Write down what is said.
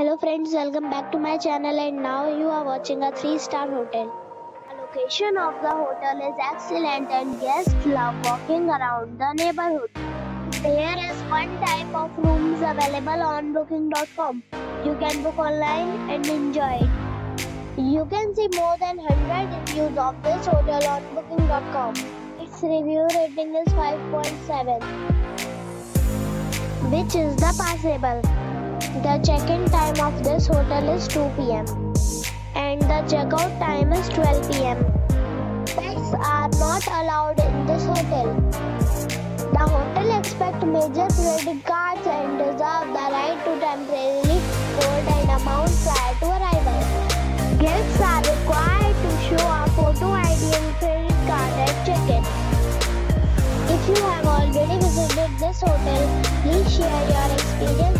Hello friends, welcome back to my channel and now you are watching a 3-star hotel. The location of the hotel is excellent and guests love walking around the neighborhood. There is one type of rooms available on booking.com. You can book online and enjoy it. You can see more than 100 reviews of this hotel on booking.com. Its review rating is 5.7 which is the passable. The check-in time of this hotel is 2 pm and the checkout time is 12 pm. Pets are not allowed in this hotel. The hotel expects major credit cards and reserve the right to temporarily hold an amount prior to arrival. Guests are required to show a photo ID and credit card at check-in. If you have already visited this hotel, please share your experience